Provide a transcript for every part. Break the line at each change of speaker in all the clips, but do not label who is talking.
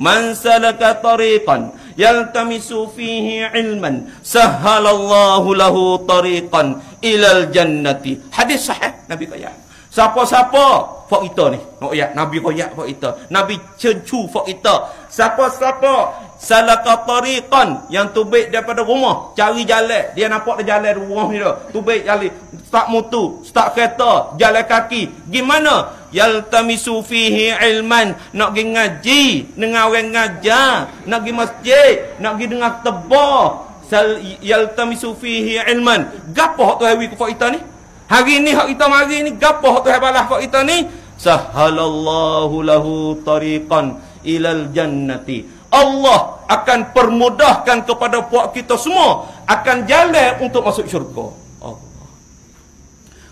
Man salaka tariqan yaltamisu fihi ilman sahhalallahu lahu tariqan ilal jannati. Hadis sahih Nabi kaya. Siapa-siapa fok kita ni? Oh ya, Nabi koyak fok kita. Nabi cencu fok kita. Siapa-siapa salaka tariqan yang tubik daripada rumah, cari jalan. Dia nampak dia jalan rumah ni dah. Tubik jalan, start motor, start kereta, jalan kaki. Gimana? Yaltamisu fihi ilman, nak pergi ngaji dengan orang ngajar, nak pergi masjid, nak pergi dengar tebah. Yaltamisu fihi ilman. Gapo hak tu hawi ku kita ni? Hari ni hak kita mari ni gapo hak Tuhan balas hak kita ni? Sahalallahu lahu tariqan ilal jannati. Allah akan permudahkan kepada puak kita semua akan jalan untuk masuk syurga.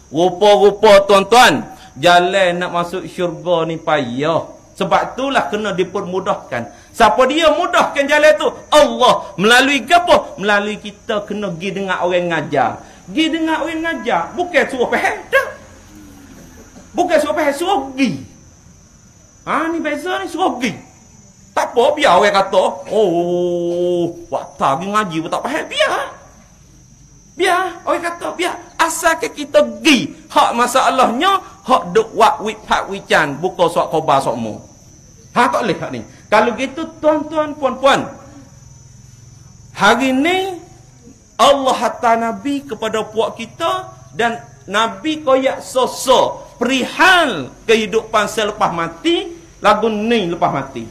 Rupa-rupa tuan-tuan, jalan nak masuk syurga ni payah. Sebab itulah kena dipermudahkan. Siapa dia mudahkan jalan tu? Allah. Melalui apa? Melalui kita kena pergi dengan orang ngajar. Gi dengar orang ngajar, bukan suruh faham. Tak. Bukan suruh faham, suruh pergi. Ha, ni beza ni, suruh pergi. Tak apa, biar orang kata, oh, waktu pergi ngaji pun tak faham, biar. Biar, orang kata, biar. Asal ke kita pergi. Hak masalahnya, hak duk wak wik pak wican, buka suak khobar suak mu. Ha, tak boleh hak ni. Kalau gitu, tuan-tuan, puan-puan, hari ni, Allah hantar Nabi kepada puak kita dan Nabi koyak sosok perihal kehidupan selepas mati lagu ni lepas mati.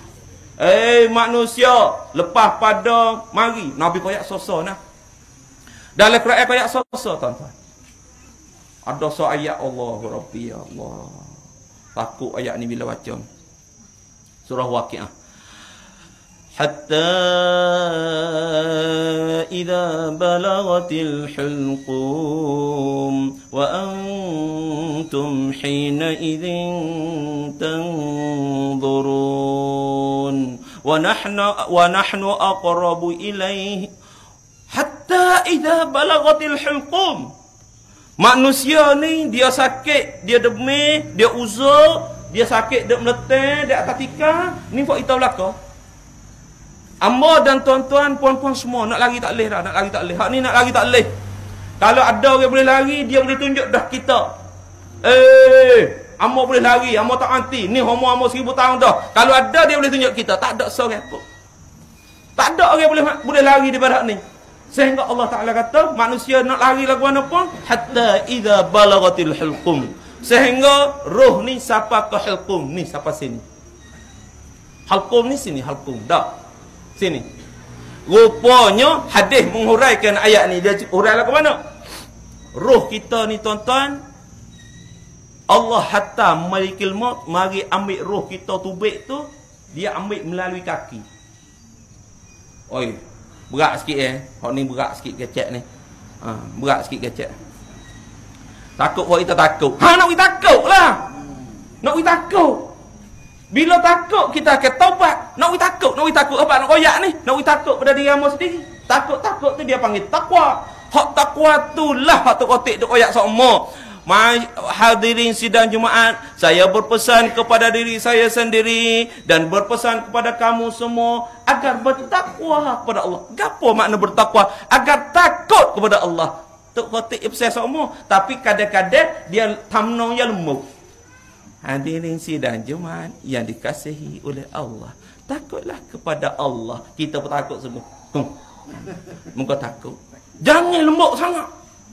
Eh manusia lepas pada mari Nabi koyak sosok nah. Dalam Quran koyak sosok tuan-tuan. Ada so ayat Allah Rabbi ya Allah. Takut ayat ni bila baca. Surah Waqiah. حتى إذا بلغت الحلقوم وأنتم حينئذ تنظرون ونحن, ونحن أقرب إليه حتى إذا بلغت الحلقوم Manusia ni dia sakit, dia demam, dia uzur, dia sakit, dia meletak, dia atas tikar. Ni kok kita belakang. Amba dan tuan-tuan, puan-puan semua nak lari tak leh dah, nak lari tak leh. Hak ni nak lari tak leh. Kalau ada orang boleh lari, dia boleh tunjuk dah kita. Eh, amba boleh lari, amba tak anti. Ni homo amba seribu tahun dah. Kalau ada dia boleh tunjuk kita, tak ada seorang pun. Tak ada orang boleh boleh lari di barat ni. Sehingga Allah Taala kata, manusia nak lari lagu mana pun, hatta idza balagatil hulqum. Sehingga roh ni siapa ke hulqum ni, siapa sini. Hulqum ni sini, hulqum. Dah. Sini. Rupanya hadis menghuraikan ayat ni. Dia hurailah ke mana? Roh kita ni tuan-tuan. Allah hatta malikil maut. Mari ambil roh kita tubik tu. Dia ambil melalui kaki. Oi. Berat sikit eh. Hak ni berat sikit kecek ni. Ha, berat sikit kecek. Takut buat kita takut. Ha nak kita takut lah. Nak kita takut. Bila takut kita akan taubat. Nak we takut, nak we takut apa nak koyak ni? Nak we takut pada diri kamu sendiri. Takut-takut tu dia panggil takwa. Hak takwa tu lah hak tu kotik tu koyak semua. Hadirin sidang Jumaat, saya berpesan kepada diri saya sendiri dan berpesan kepada kamu semua agar bertakwa kepada Allah. Gapo makna bertakwa? Agar takut kepada Allah. Tok kotik ibsah semua, tapi kadang-kadang dia tamnong yang lemuk. Hadirin sidang Jumaat yang dikasihi oleh Allah. Takutlah kepada Allah. Kita pun takut semua. Hmm. Muka takut. Jangan lembut sangat.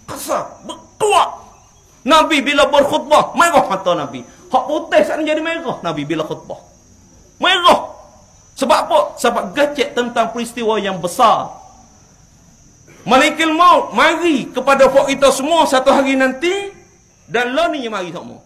Kasar. Nabi bila berkhutbah. Merah mata Nabi. Hak putih saat jadi merah. Nabi bila khutbah. Merah. Sebab apa? Sebab gacet tentang peristiwa yang besar. Malaikil maut mari kepada kita semua satu hari nanti. Dan lo ni yang mari semua.